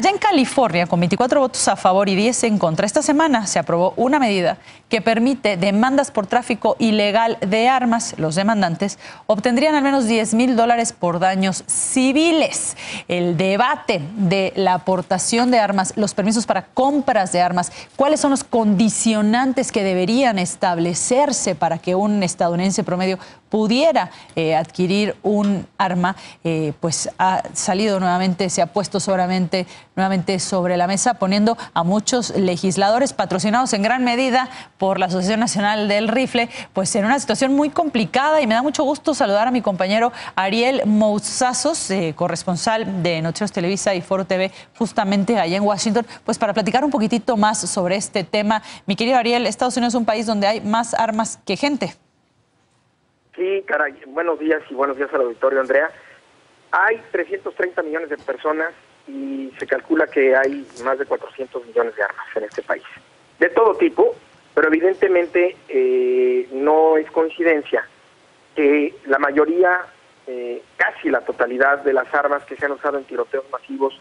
Allá en California, con 24 votos a favor y 10 en contra, esta semana se aprobó una medida que permite demandas por tráfico ilegal de armas. Los demandantes obtendrían al menos 10 mil dólares por daños civiles. El debate de la aportación de armas, los permisos para compras de armas, cuáles son los condicionantes que deberían establecerse para que un estadounidense promedio pudiera eh, adquirir un arma, eh, pues ha salido nuevamente, se ha puesto solamente, nuevamente sobre la mesa, poniendo a muchos legisladores patrocinados en gran medida por la Asociación Nacional del Rifle, pues en una situación muy complicada y me da mucho gusto saludar a mi compañero Ariel Mouzazos, eh, corresponsal de Noticias Televisa y Foro TV, justamente allá en Washington, pues para platicar un poquitito más sobre este tema. Mi querido Ariel, Estados Unidos es un país donde hay más armas que gente. Sí, caray, buenos días y buenos días al auditorio, Andrea. Hay 330 millones de personas y se calcula que hay más de 400 millones de armas en este país. De todo tipo, pero evidentemente eh, no es coincidencia que la mayoría, eh, casi la totalidad de las armas que se han usado en tiroteos masivos,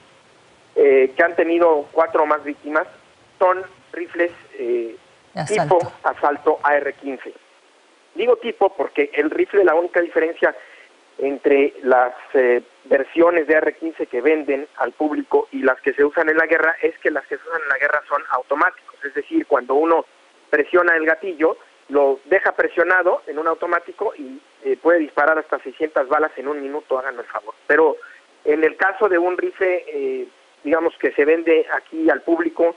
eh, que han tenido cuatro o más víctimas, son rifles tipo asalto AR-15. Digo tipo porque el rifle, la única diferencia entre las eh, versiones de R-15 que venden al público y las que se usan en la guerra es que las que se usan en la guerra son automáticos, es decir, cuando uno presiona el gatillo, lo deja presionado en un automático y eh, puede disparar hasta 600 balas en un minuto, háganme el favor. Pero en el caso de un rifle, eh, digamos que se vende aquí al público,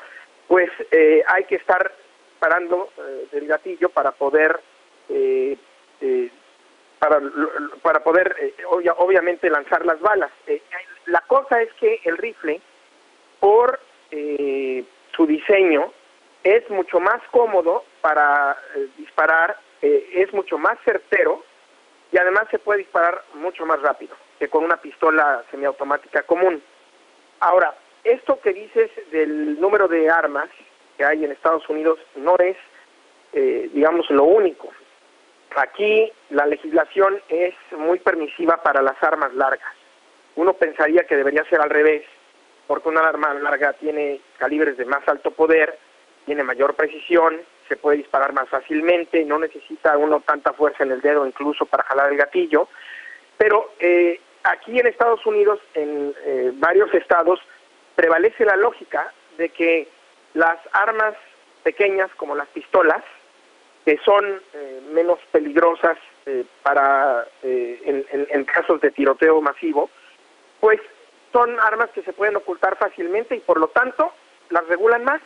pues hay que estar parando el gatillo para poder eh, eh, para, para poder eh, obviamente lanzar las balas. la cosa es que el rifle, por su diseño, es mucho más cómodo para disparar, es mucho más certero y además se puede disparar mucho más rápido que con una pistola semiautomática común. Ahora, esto que dices del número de armas que hay en Estados Unidos no es, digamos, lo único. Aquí la legislación es muy permisiva para las armas largas. Uno pensaría que debería ser al revés, porque una arma larga tiene calibres de más alto poder, tiene mayor precisión, se puede disparar más fácilmente, no necesita uno tanta fuerza en el dedo incluso para jalar el gatillo. Pero eh, aquí en Estados Unidos, en eh, varios estados, prevalece la lógica de que las armas pequeñas como las pistolas, que son eh, menos peligrosas eh, para eh, en, casos de tiroteo masivo, pues son armas que se pueden ocultar fácilmente y por lo tanto las regulan más.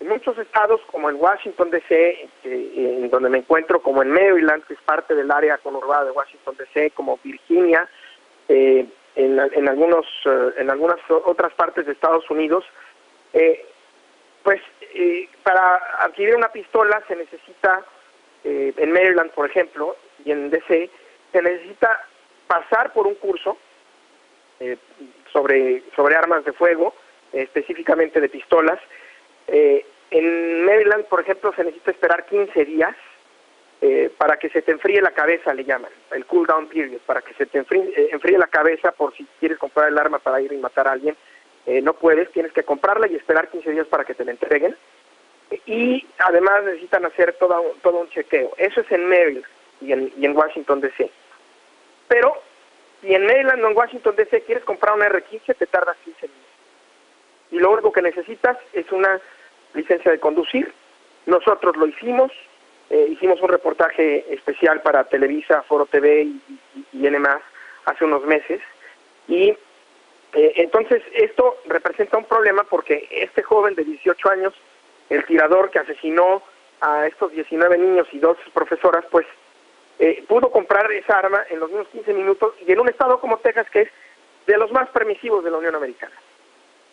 En muchos estados, como en Washington D.C., en donde me encuentro, como en Maryland, que es parte del área conurbada de Washington D.C., como Virginia, en, en, algunos, en algunas otras partes de Estados Unidos, pues para adquirir una pistola se necesita, eh, en Maryland por ejemplo, y en DC, se necesita pasar por un curso eh, sobre, sobre armas de fuego, específicamente de pistolas. Eh, en Maryland, por ejemplo, se necesita esperar 15 días para que se te enfríe la cabeza, le llaman, el cool down period, para que se te enfríe, enfríe la cabeza por si quieres comprar el arma para ir y matar a alguien eh, no puedes, tienes que comprarla y esperar 15 días para que te la entreguen. Y además necesitan hacer todo, todo un chequeo. Eso es en Maryland y en, y en Washington DC. Pero si en Maryland o en Washington DC quieres comprar una R15, te tardas 15 días. Y lo único que necesitas es una licencia de conducir. Nosotros lo hicimos, eh, hicimos un reportaje especial para Televisa, Foro TV y, y, y hace unos meses. Y eh, entonces, esto representa un problema porque este joven de 18 años, el tirador que asesinó a estos 19 niños y dos profesoras, pues eh, pudo comprar esa arma en los mismos 15 minutos y en un estado como Texas, que es de los más permisivos de la Unión Americana.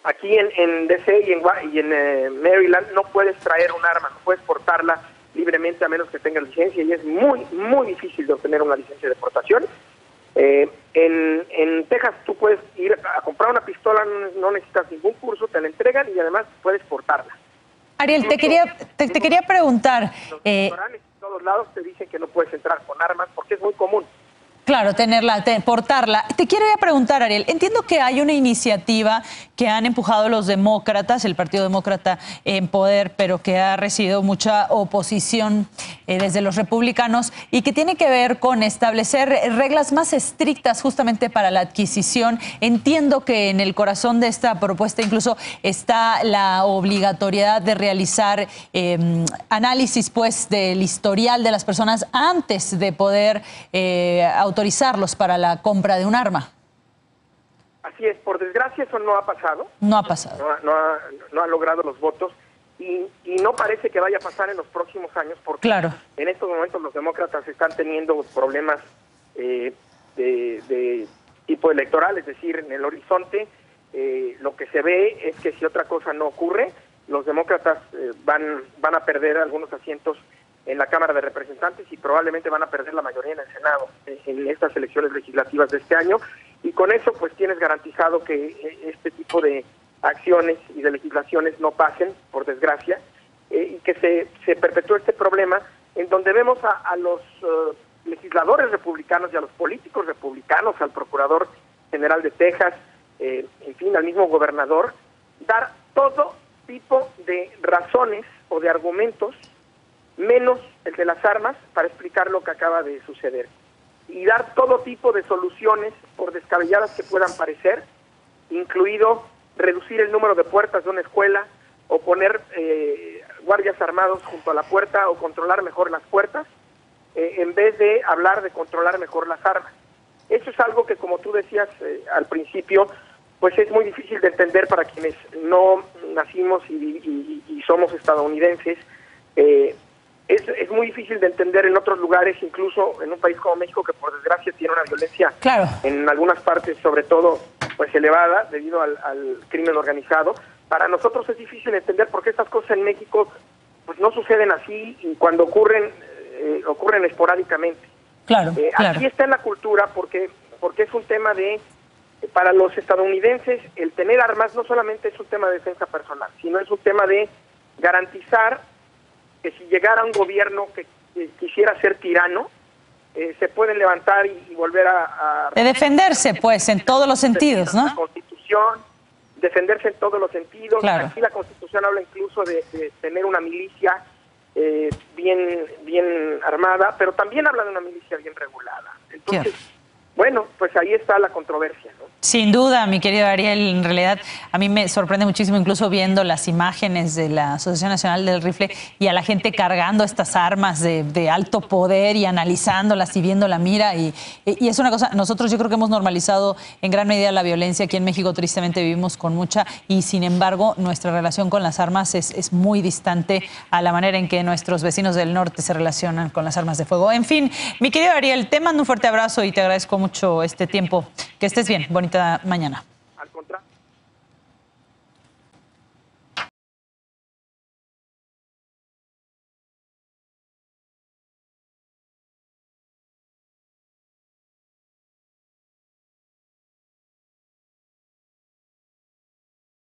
Aquí en, en DC y en, y en eh, Maryland no puedes traer un arma, no puedes portarla libremente a menos que tengas licencia y es muy, muy difícil de obtener una licencia de portación. Eh, en, en, Texas tú puedes ir a comprar una pistola, no, necesitas ningún curso, te la entregan y además puedes portarla. Ariel, te quería, te, quería preguntar... Los eh, en todos lados te dicen que no puedes entrar con armas porque es muy común. Claro, tenerla, portarla. Te quiero preguntar, Ariel, entiendo que hay una iniciativa que han empujado los demócratas, el Partido Demócrata en poder, pero que ha recibido mucha oposición eh, desde los republicanos y que tiene que ver con establecer reglas más estrictas justamente para la adquisición. Entiendo que en el corazón de esta propuesta incluso está la obligatoriedad de realizar em, análisis pues del historial de las personas antes de poder eh, autorizarlos para la compra de un arma. Así es, por desgracia eso no ha pasado. No ha pasado. No, ha, logrado los votos y, no parece que vaya a pasar en los próximos años porque en estos momentos los demócratas están teniendo problemas eh, de, tipo electoral, es decir, en el horizonte eh, lo que se ve es que si otra cosa no ocurre, los demócratas eh, van, van a perder algunos asientos en la Cámara de Representantes y probablemente van a perder la mayoría en el Senado en estas elecciones legislativas de este año. Y con eso pues tienes garantizado que eh, este tipo de acciones y de legislaciones no pasen, por desgracia, eh, y que se, se perpetúe este problema en donde vemos a, los eh, legisladores republicanos y a los políticos republicanos, al Procurador General de Texas, en fin, al mismo gobernador, dar todo tipo de razones o de argumentos, menos el de las armas, para explicar lo que acaba de suceder y dar todo tipo de soluciones, por descabelladas que puedan parecer, incluido reducir el número de puertas de una escuela o poner eh, guardias armados junto a la puerta o controlar mejor las puertas, eh, en vez de hablar de controlar mejor las armas. Eso es algo que, como tú decías eh, al principio, pues es muy difícil de entender para quienes no nacimos y, y somos estadounidenses. Eh, es, es, muy difícil de entender en otros lugares, incluso en un país como México, que por desgracia tiene una violencia en algunas partes, sobre todo, pues elevada debido al, crimen organizado. Para nosotros es difícil entender por qué estas cosas en México pues no suceden así y cuando ocurren, eh, ocurren esporádicamente. Claro, eh, Aquí está en la cultura porque, porque es un tema de, para los estadounidenses, el tener armas no solamente es un tema de defensa personal, sino es un tema de garantizar que si llegara un gobierno que, quisiera ser tirano, eh, se pueden levantar y, volver a, De defenderse, pues, en todos los sentidos, ¿no? La Constitución, defenderse en todos los sentidos. Aquí la Constitución habla incluso de, tener una milicia eh, bien, bien armada, pero también habla de una milicia bien regulada. Entonces, bueno, pues ahí está la controversia, ¿no? Sin duda, mi querido Ariel, en realidad a mí me sorprende muchísimo incluso viendo las imágenes de la Asociación Nacional del Rifle y a la gente cargando estas armas de, alto poder y analizándolas y viendo la mira. Y, es una cosa, nosotros yo creo que hemos normalizado en gran medida la violencia. Aquí en México tristemente vivimos con mucha y sin embargo nuestra relación con las armas es, es muy distante a la manera en que nuestros vecinos del norte se relacionan con las armas de fuego. En fin, mi querido Ariel, te mando un fuerte abrazo y te agradezco mucho este tiempo. Que estés bien. Bonita mañana.